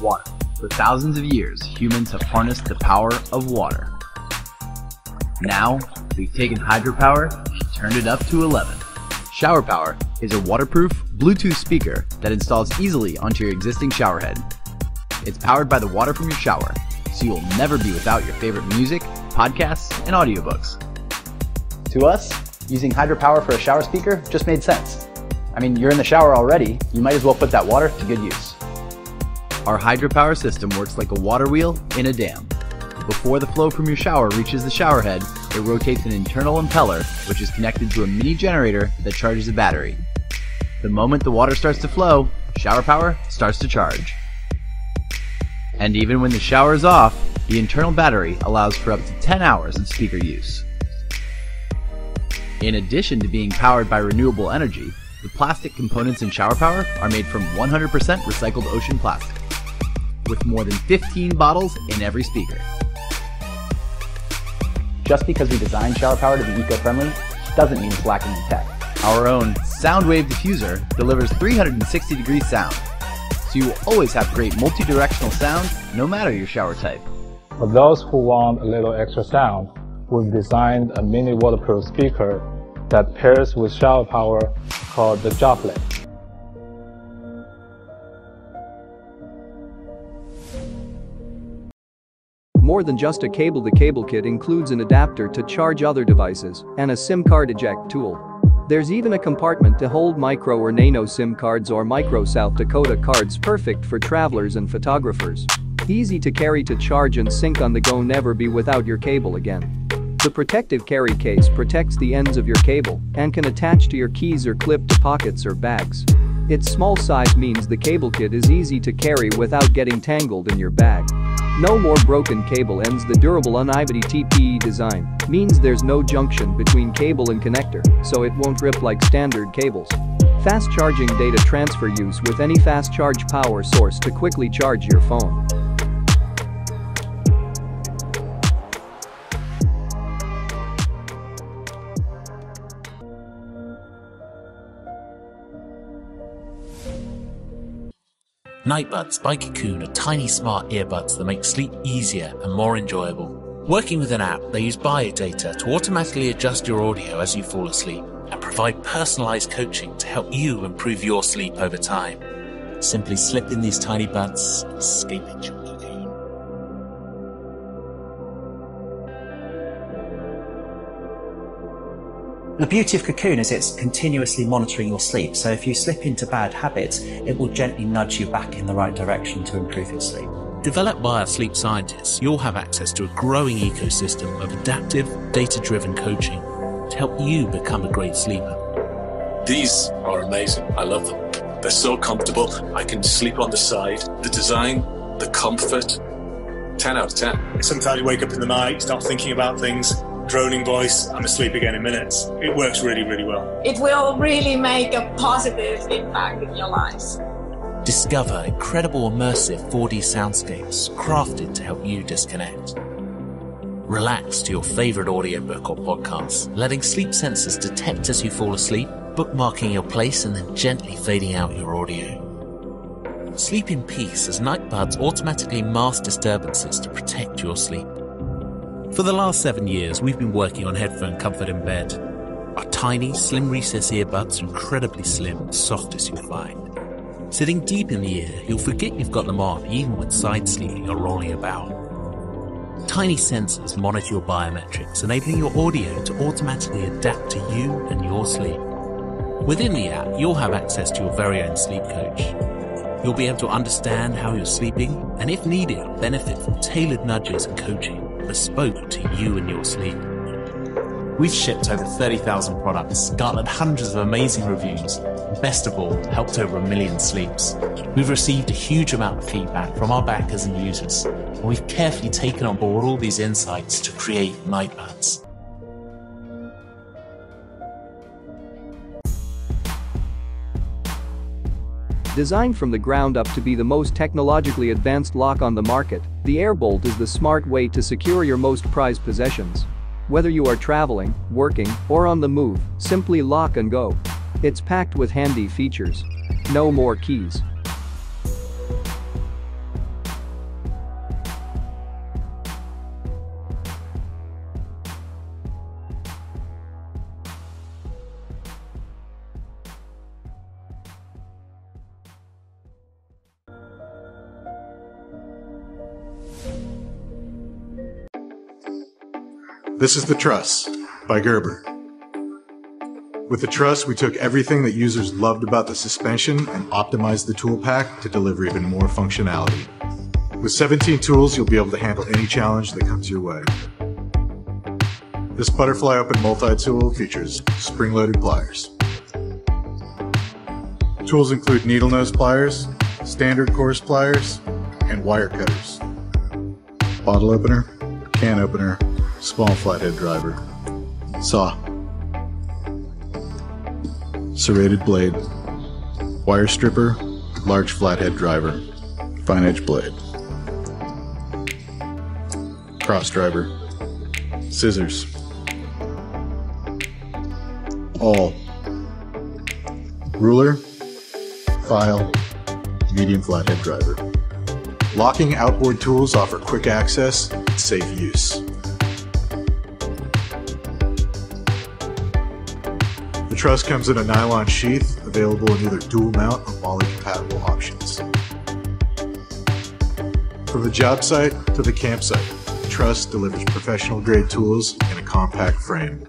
Water. For thousands of years, humans have harnessed the power of water. Now, we've taken hydropower and turned it up to 11. Shower Power is a waterproof Bluetooth speaker that installs easily onto your existing shower head. It's powered by the water from your shower, so you'll never be without your favorite music, podcasts, and audiobooks. To us, using hydropower for a shower speaker just made sense. I mean, you're in the shower already, you might as well put that water to good use. Our hydropower system works like a water wheel in a dam. Before the flow from your shower reaches the shower head, it rotates an internal impeller, which is connected to a mini generator that charges a battery. The moment the water starts to flow, shower power starts to charge. And even when the shower is off, the internal battery allows for up to 10 hours of speaker use. In addition to being powered by renewable energy, the plastic components in shower power are made from 100% recycled ocean plastic, with more than 15 bottles in every speaker. Just because we designed shower power to be eco-friendly doesn't mean it's lacking in tech. Our own Soundwave diffuser delivers 360 degree sound, so you will always have great multi-directional sound no matter your shower type. For those who want a little extra sound, we've designed a mini waterproof speaker that pairs with shower power called the Droplet. More than just a cable-to-cable kit includes an adapter to charge other devices and a SIM card eject tool. There's even a compartment to hold micro or nano SIM cards or micro SD cards perfect for travelers and photographers. Easy to carry to charge and sync on the go never be without your cable again. The protective carry case protects the ends of your cable and can attach to your keys or clip to pockets or bags. Its small size means the cable kit is easy to carry without getting tangled in your bag. No more broken cable ends The durable unibody TPE design means there's no junction between cable and connector, so it won't rip like standard cables. Fast charging data transfer use with any fast charge power source to quickly charge your phone. Nightbuds by Kokoon are tiny smart earbuds that make sleep easier and more enjoyable. Working with an app, they use biodata to automatically adjust your audio as you fall asleep and provide personalized coaching to help you improve your sleep over time. Simply slip in these tiny buds and escape into The beauty of Kokoon is it's continuously monitoring your sleep, so if you slip into bad habits, it will gently nudge you back in the right direction to improve your sleep. Developed by our sleep scientists, you'll have access to a growing ecosystem of adaptive, data driven coaching to help you become a great sleeper. These are amazing. I love them. They're so comfortable. I can sleep on the side. The design, the comfort, 10 out of 10. Sometimes you wake up in the night, start thinking about things, droning voice, I'm asleep again in minutes. It works really, really well. It will really make a positive impact in your lives. Discover incredible immersive 4D soundscapes crafted to help you disconnect. Relax to your favorite audiobook or podcast, letting sleep sensors detect as you fall asleep, bookmarking your place and then gently fading out your audio. Sleep in peace as Night Nightbuds automatically mask disturbances to protect your sleep. For the last seven years, we've been working on headphone comfort in bed. Our tiny, slim recess earbuds are incredibly slim soft as you'll find. Sitting deep in the ear, you'll forget you've got them on even when side sleeping or rolling about. Tiny sensors monitor your biometrics, enabling your audio to automatically adapt to you and your sleep. Within the app, you'll have access to your very own sleep coach. You'll be able to understand how you're sleeping and, if needed, benefit from tailored nudges and coaching bespoke to you and your sleep. We've shipped over 30,000 products, garnered hundreds of amazing reviews, and best of all, helped over a million sleeps. We've received a huge amount of feedback from our backers and users, and we've carefully taken on board all these insights to create Nightbuds. Designed from the ground up to be the most technologically advanced lock on the market, the Airbolt is the smart way to secure your most prized possessions. Whether you are traveling, working, or on the move, simply lock and go. It's packed with handy features. No more keys. This is the Truss by Gerber. With the Truss, we took everything that users loved about the suspension and optimized the tool pack to deliver even more functionality. With 17 tools, you'll be able to handle any challenge that comes your way. This butterfly open multi-tool features spring-loaded pliers. Tools include needle nose pliers, standard coarse pliers, and wire cutters. Bottle opener, can opener, small flathead driver, saw, serrated blade, wire stripper, large flathead driver, fine edge blade, cross driver, scissors, awl, ruler, file, medium flathead driver. Locking outboard tools offer quick access and safe use. The truss comes in a nylon sheath, available in either dual mount or MOLLE compatible options. From the job site to the campsite, truss delivers professional grade tools in a compact frame.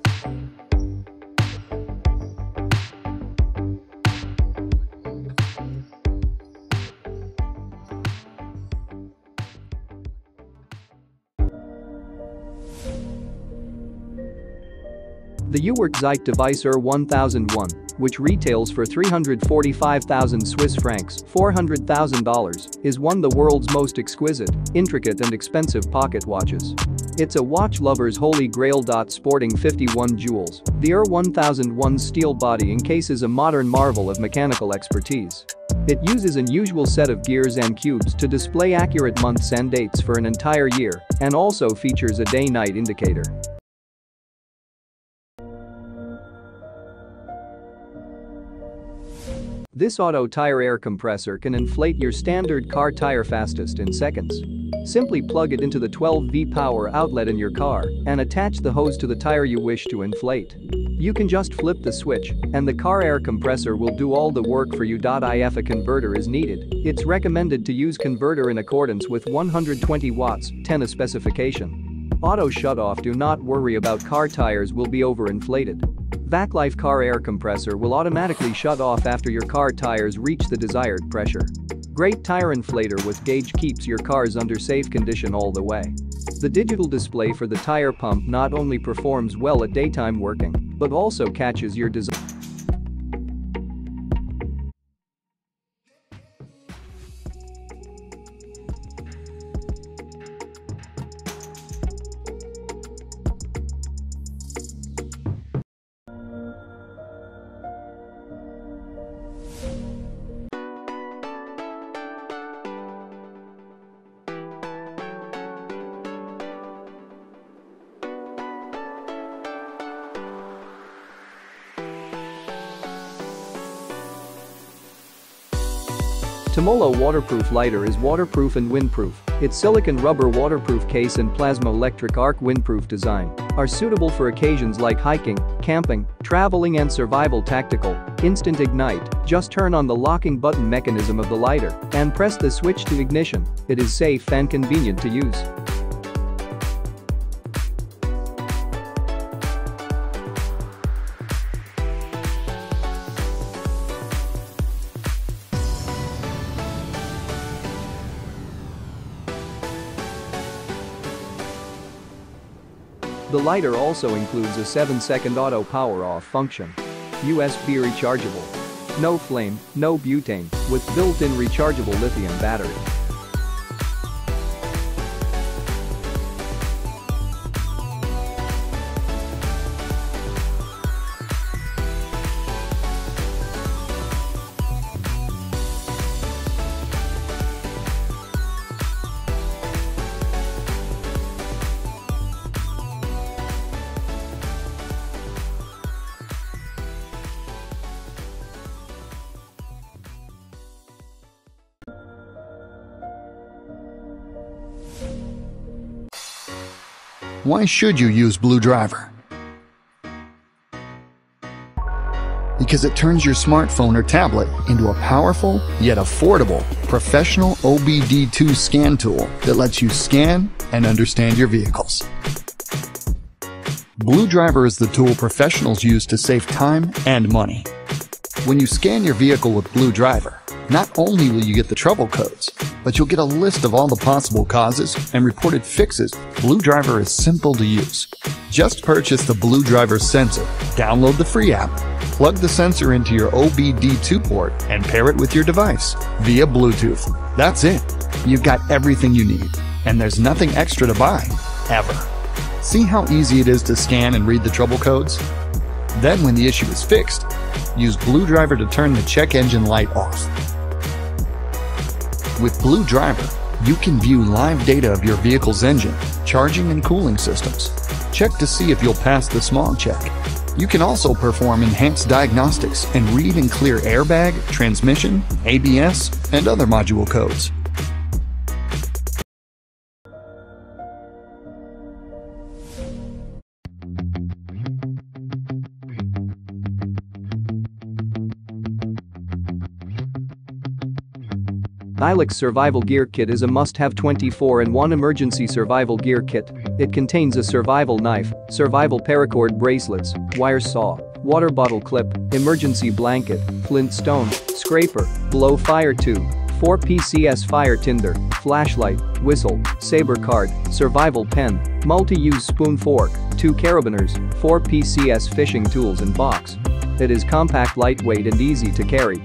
The Urwerk Zeit Device ER 1001, which retails for 345,000 Swiss francs $400,000, is one of the world's most exquisite, intricate and expensive pocket watches. It's a watch lover's holy grail. Sporting 51 jewels, the ER 1001's steel body encases a modern marvel of mechanical expertise. It uses an unusual set of gears and cubes to display accurate months and dates for an entire year and also features a day-night indicator. This auto tire air compressor can inflate your standard car tire fastest in seconds. Simply plug it into the 12V power outlet in your car and attach the hose to the tire you wish to inflate. You can just flip the switch and the car air compressor will do all the work for you. If a converter is needed, it's recommended to use converter in accordance with 120 watts, 10 a specification. Auto shutoff do not worry about car tires will be overinflated. VacLife car air compressor will automatically shut off after your car tires reach the desired pressure. Great tire inflator with gauge keeps your cars under safe condition all the way. The digital display for the tire pump not only performs well at daytime working, but also catches your desire. Tomolo waterproof lighter is waterproof and windproof. Its silicon rubber waterproof case and plasma electric arc windproof design are suitable for occasions like hiking, camping, traveling and survival tactical. Instant ignite, just turn on the locking button mechanism of the lighter and press the switch to ignition. It is safe and convenient to use. The lighter also includes a 7-second auto power-off function. USB rechargeable. No flame, no butane, with built-in rechargeable lithium battery. Why should you use Blue Driver? Because it turns your smartphone or tablet into a powerful yet affordable professional OBD2 scan tool that lets you scan and understand your vehicles. Blue Driver is the tool professionals use to save time and money. When you scan your vehicle with Blue Driver, not only will you get the trouble codes, but you'll get a list of all the possible causes and reported fixes. Blue Driver is simple to use. Just purchase the Blue Driver sensor, download the free app, plug the sensor into your OBD2 port, and pair it with your device via Bluetooth. That's it. You've got everything you need, and there's nothing extra to buy, ever. See how easy it is to scan and read the trouble codes? Then when the issue is fixed, use Blue Driver to turn the check engine light off. With Blue Driver, you can view live data of your vehicle's engine, charging and cooling systems. Check to see if you'll pass the smog check. You can also perform enhanced diagnostics and read and clear airbag, transmission, ABS, and other module codes. EILIKS Survival Gear Kit is a must-have 24-in-1 emergency survival gear kit. It contains a survival knife, survival paracord bracelets, wire saw, water bottle clip, emergency blanket, flint stone, scraper, blow fire tube, 4 PCS fire tinder, flashlight, whistle, saber card, survival pen, multi-use spoon fork, 2 carabiners, 4 PCS fishing tools and box. It is compact lightweight and easy to carry.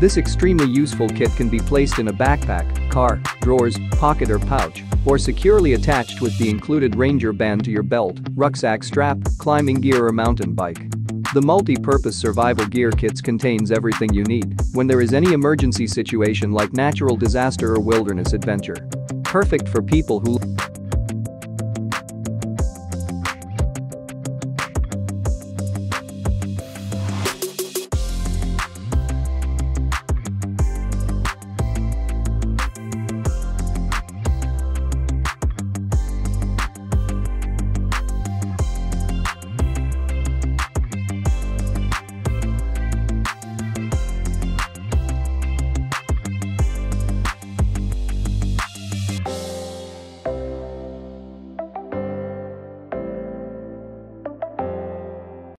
This extremely useful kit can be placed in a backpack, car, drawers, pocket or pouch, or securely attached with the included ranger band to your belt, rucksack strap, climbing gear or mountain bike. The multi-purpose survival gear kits contains everything you need when there is any emergency situation like natural disaster or wilderness adventure. Perfect for people who